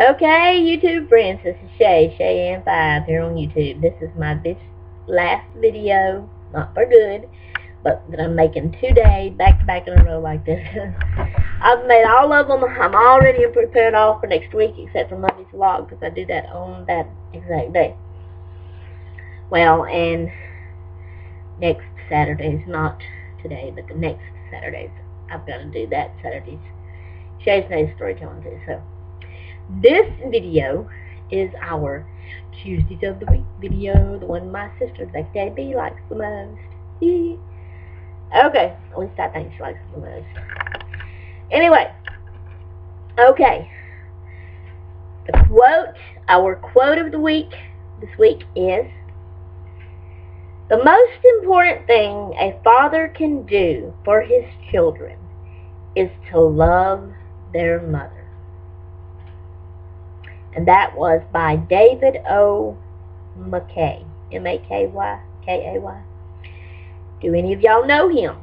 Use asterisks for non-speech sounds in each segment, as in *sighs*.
Okay, YouTube friends, this is Shay, Shay and Five here on YouTube. This is my last video, not for good, but that I'm making today, back to back in a row like this. *laughs* I've made all of them. I'm already prepared all for next week, except for Monday's vlog, because I do that on that exact day. Well, and next Saturday's not today, but the next Saturday's I've got to do that Saturday's Shay's Night Storytelling too. So. This video is our Tuesdays of the Week video, the one my sister, the KB, likes the most. okay, at least I think she likes the most. Anyway, okay. The quote, our quote of the week this week is, The most important thing a father can do for his children is to love their mother and that was by David O. McKay. M-A-K-Y, K-A-Y. Do any of y'all know him?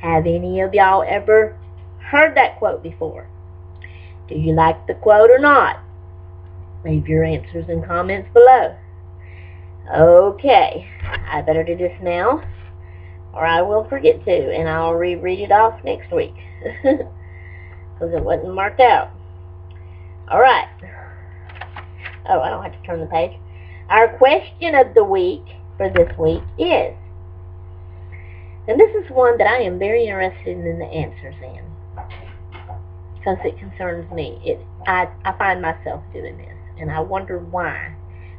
Have any of y'all ever heard that quote before? Do you like the quote or not? Leave your answers and comments below. Okay, I better do this now, or I will forget to, and I'll reread it off next week, *laughs* because it wasn't marked out. Alright. Oh, I don't have to turn the page. Our question of the week for this week is, and this is one that I am very interested in the answers in, because it concerns me. It, I, I find myself doing this, and I wonder why.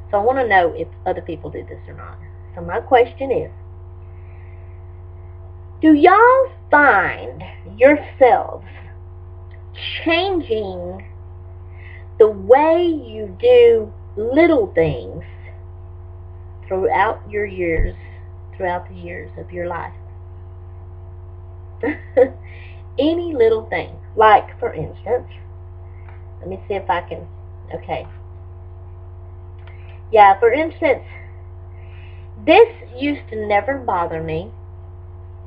So I want to know if other people do this or not. So my question is, do y'all find yourselves changing the way you do little things throughout your years, throughout the years of your life. *laughs* Any little thing. Like, for instance, let me see if I can, okay. Yeah, for instance, this used to never bother me,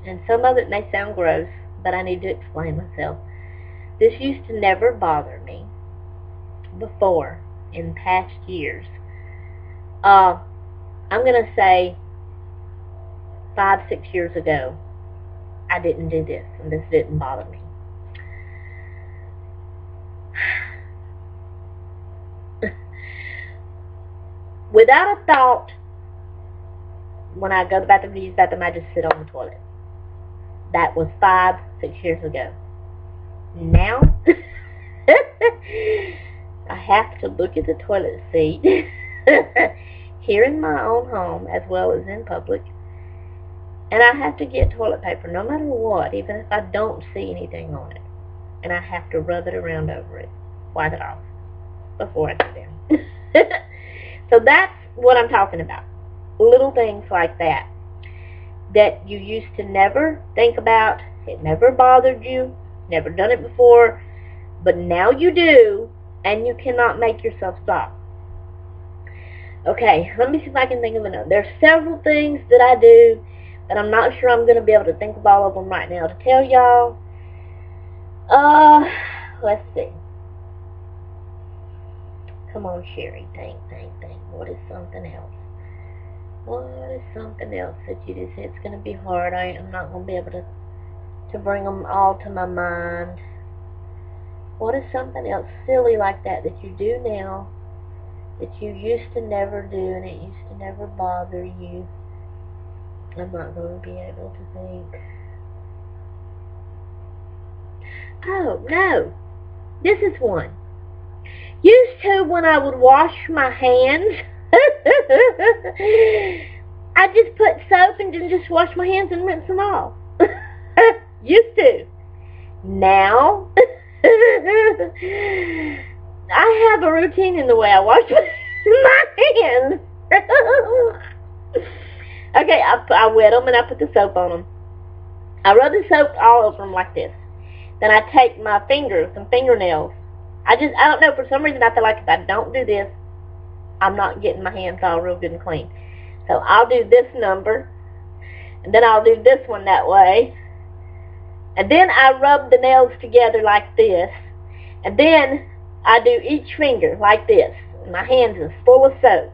and some of it may sound gross, but I need to explain myself. This used to never bother me before in past years. Uh, I'm going to say five, six years ago, I didn't do this, and this didn't bother me. *sighs* Without a thought, when I go to the bathroom to use the bathroom, I just sit on the toilet. That was five, six years ago. Now, *laughs* have to look at the toilet seat *laughs* here in my own home as well as in public. And I have to get toilet paper no matter what, even if I don't see anything on it. And I have to rub it around over it, wipe it off before I sit down. *laughs* so that's what I'm talking about. Little things like that that you used to never think about. It never bothered you, never done it before, but now you do, and you cannot make yourself stop. Okay, let me see if I can think of another. There's several things that I do, but I'm not sure I'm going to be able to think of all of them right now to tell y'all. Uh, let's see. Come on, Sherry. Think, think, think. What is something else? What is something else that you just said it's going to be hard? I am not going to be able to to bring them all to my mind. What is something else silly like that that you do now that you used to never do and it used to never bother you? I'm not going to be able to think. Oh, no. This is one. Used to when I would wash my hands, *laughs* I just put soap and then just wash my hands and rinse them off. *laughs* Used to. Now, *laughs* *laughs* I have a routine in the way I wash *laughs* my hands. *laughs* okay, I, I wet them and I put the soap on them. I rub the soap all over them like this. Then I take my fingers, some fingernails. I just, I don't know, for some reason I feel like if I don't do this, I'm not getting my hands all real good and clean. So I'll do this number, and then I'll do this one that way, and then I rub the nails together like this. And then I do each finger like this. My hands is full of soap.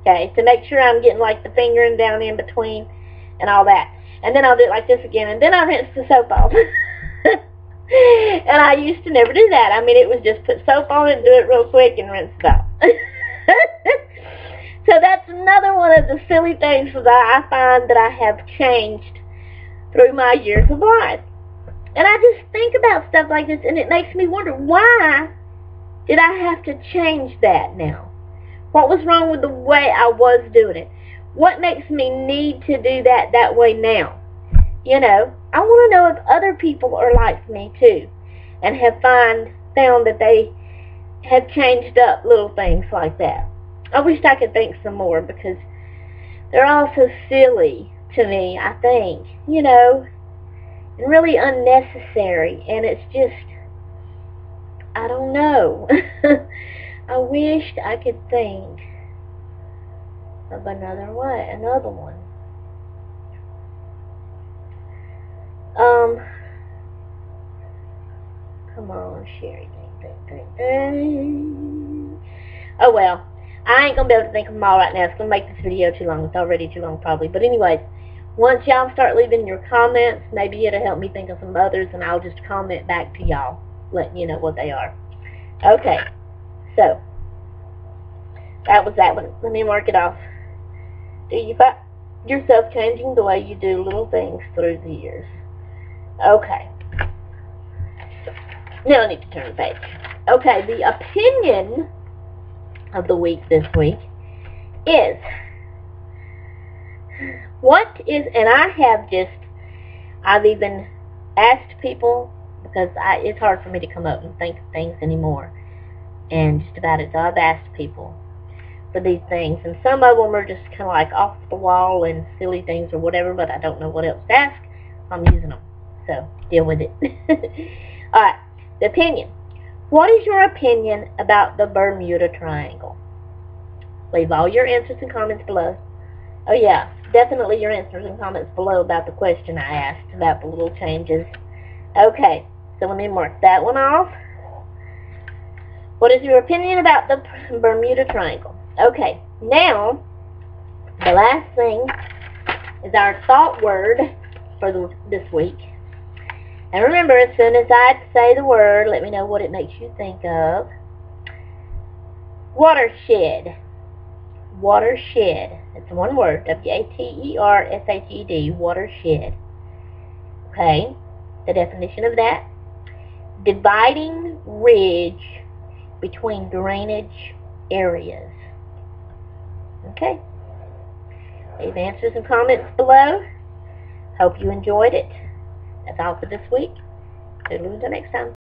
Okay, to make sure I'm getting like the fingering down in between and all that. And then I'll do it like this again, and then I rinse the soap off. *laughs* and I used to never do that. I mean, it was just put soap on it, do it real quick, and rinse it off. *laughs* so that's another one of the silly things that I find that I have changed through my years of life. And I just think about stuff like this, and it makes me wonder, why did I have to change that now? What was wrong with the way I was doing it? What makes me need to do that that way now? You know, I want to know if other people are like me too and have find, found that they have changed up little things like that. I wish I could think some more because they're all so silly to me, I think. You know, and really unnecessary. And it's just, I don't know. *laughs* I wished I could think of another way, another one. Um, come on, Sherry. Oh well, I ain't gonna be able to think of them all right now. It's gonna make this video too long. It's already too long probably. But anyways, once y'all start leaving your comments, maybe it'll help me think of some others, and I'll just comment back to y'all, letting you know what they are. Okay, so that was that one. Let me mark it off. Do you find yourself changing the way you do little things through the years? Okay. Now I need to turn the page. Okay, the opinion of the week this week is what is, and I have just, I've even asked people, because I, it's hard for me to come up and think of things anymore, and just about it, so I've asked people for these things, and some of them are just kind of like off the wall and silly things or whatever, but I don't know what else to ask, I'm using them, so deal with it. *laughs* Alright, the opinion. What is your opinion about the Bermuda Triangle? Leave all your answers and comments below. Oh yeah, definitely your answers and comments below about the question I asked about the little changes. Okay, so let me mark that one off. What is your opinion about the Bermuda Triangle? Okay, now, the last thing is our thought word for the, this week. And remember, as soon as I say the word, let me know what it makes you think of. Watershed watershed. It's one word, W-A-T-E-R-S-H-E-D, watershed. Okay, the definition of that. Dividing ridge between drainage areas. Okay. Leave answers and comments below. Hope you enjoyed it. That's all for this week. Toodaloo until next time.